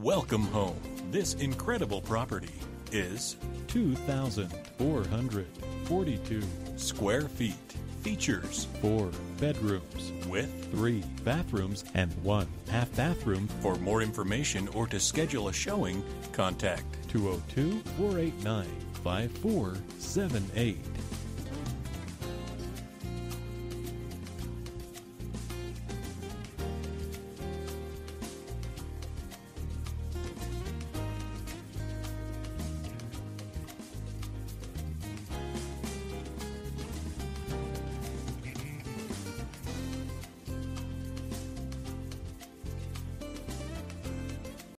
Welcome home. This incredible property is 2,442 square feet. Features four bedrooms with three bathrooms and one half bathroom. For more information or to schedule a showing, contact 202 489 5478.